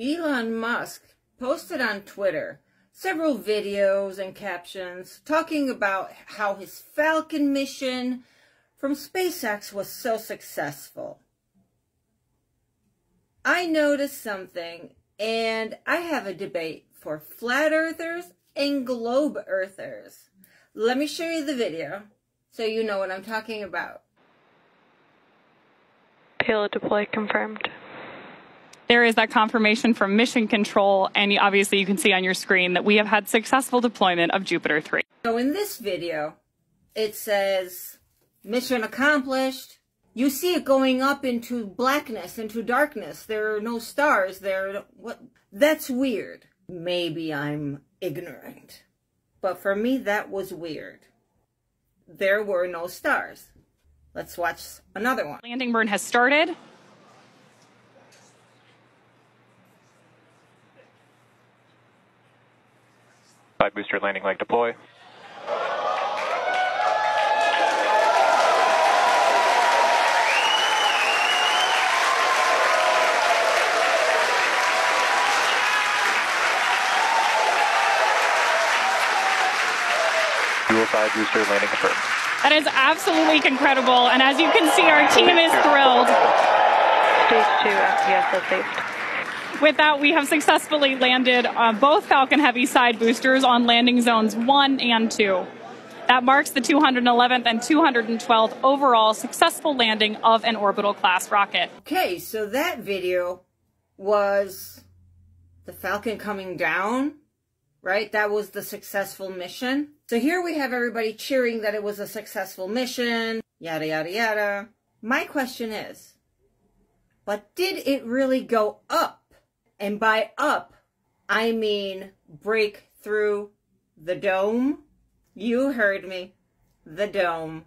Elon Musk posted on Twitter several videos and captions talking about how his Falcon mission from SpaceX was so successful. I noticed something, and I have a debate for flat earthers and globe earthers. Let me show you the video so you know what I'm talking about. Payload deploy confirmed. There is that confirmation from Mission Control, and obviously you can see on your screen that we have had successful deployment of Jupiter 3. So in this video, it says mission accomplished. You see it going up into blackness, into darkness. There are no stars there. What? That's weird. Maybe I'm ignorant. But for me, that was weird. There were no stars. Let's watch another one. Landing burn has started. Side booster landing leg deploy. Dual side booster landing confirmed. That is absolutely incredible. And as you can see, our team is thrilled. Stage 2 uh, FPS saved. With that, we have successfully landed uh, both Falcon Heavy side boosters on landing zones 1 and 2. That marks the 211th and 212th overall successful landing of an orbital class rocket. Okay, so that video was the Falcon coming down, right? That was the successful mission. So here we have everybody cheering that it was a successful mission, yada, yada, yada. My question is, but did it really go up? And by up, I mean break through the dome. You heard me. The dome.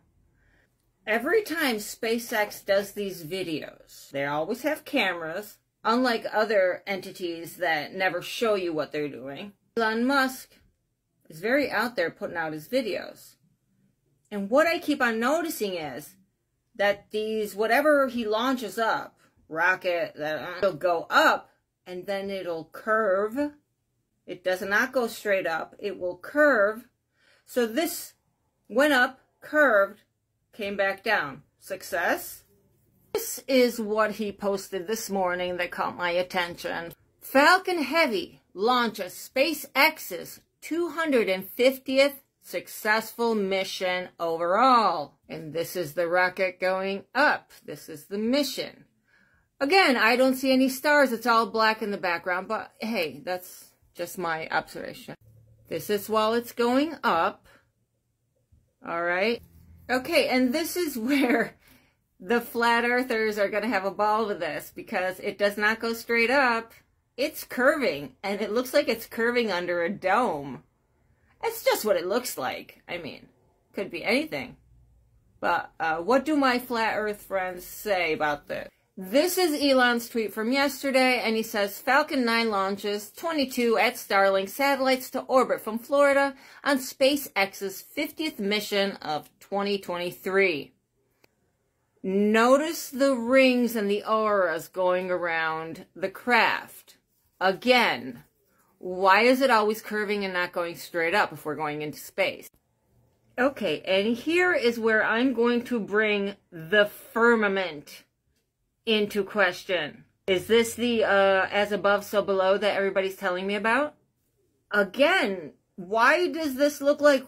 Every time SpaceX does these videos, they always have cameras, unlike other entities that never show you what they're doing. Elon Musk is very out there putting out his videos. And what I keep on noticing is that these, whatever he launches up, rocket, that will go up and then it'll curve. It does not go straight up. It will curve. So this went up, curved, came back down. Success. This is what he posted this morning that caught my attention. Falcon Heavy launches SpaceX's 250th successful mission overall. And this is the rocket going up. This is the mission. Again, I don't see any stars. It's all black in the background, but hey, that's just my observation. This is while it's going up. All right. Okay, and this is where the flat earthers are going to have a ball with this because it does not go straight up. It's curving, and it looks like it's curving under a dome. It's just what it looks like. I mean, could be anything. But uh, what do my flat earth friends say about this? This is Elon's tweet from yesterday, and he says Falcon 9 launches 22 at Starlink satellites to orbit from Florida on SpaceX's 50th mission of 2023. Notice the rings and the auras going around the craft. Again, why is it always curving and not going straight up if we're going into space? Okay, and here is where I'm going to bring the firmament into question. Is this the uh, as above, so below that everybody's telling me about? Again, why does this look like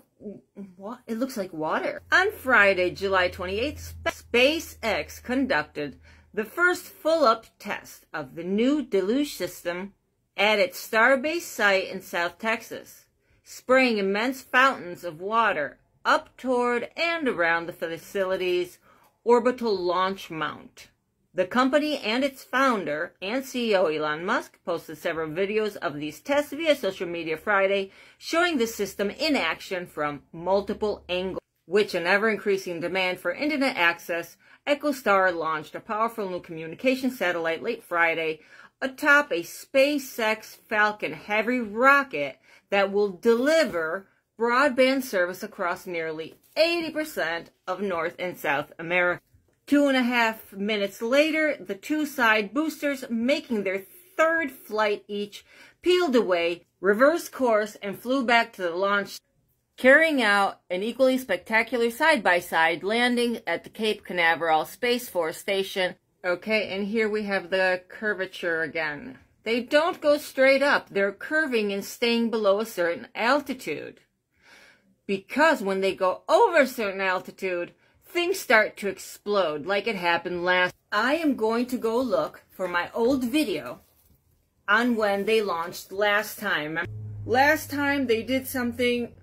what? It looks like water. On Friday, July 28th, SpaceX conducted the first full-up test of the new deluge system at its Starbase site in South Texas, spraying immense fountains of water up toward and around the facility's orbital launch mount. The company and its founder and CEO Elon Musk posted several videos of these tests via social media Friday, showing the system in action from multiple angles. Which an ever-increasing demand for internet access, EchoStar launched a powerful new communication satellite late Friday atop a SpaceX Falcon Heavy rocket that will deliver broadband service across nearly 80% of North and South America. Two and a half minutes later, the two side boosters making their third flight each, peeled away, reversed course, and flew back to the launch, carrying out an equally spectacular side-by-side landing at the Cape Canaveral Space Force Station. Okay, and here we have the curvature again. They don't go straight up. They're curving and staying below a certain altitude. Because when they go over a certain altitude, things start to explode like it happened last. I am going to go look for my old video on when they launched last time. Last time they did something,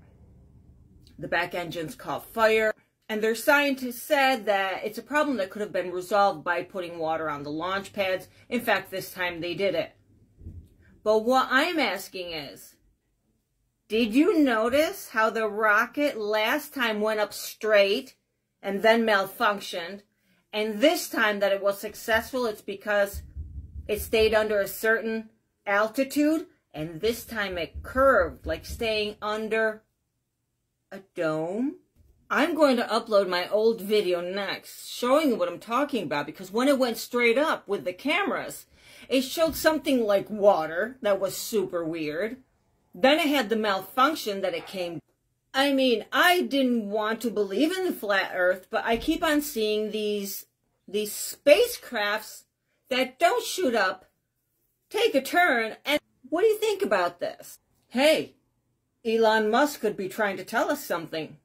the back engines caught fire, and their scientists said that it's a problem that could have been resolved by putting water on the launch pads. In fact, this time they did it. But what I'm asking is, did you notice how the rocket last time went up straight and then malfunctioned? And this time that it was successful, it's because it stayed under a certain altitude. And this time it curved, like staying under a dome. I'm going to upload my old video next, showing what I'm talking about, because when it went straight up with the cameras, it showed something like water that was super weird. Then it had the malfunction that it came. I mean, I didn't want to believe in the flat earth, but I keep on seeing these these spacecrafts that don't shoot up, take a turn, and what do you think about this? Hey, Elon Musk could be trying to tell us something.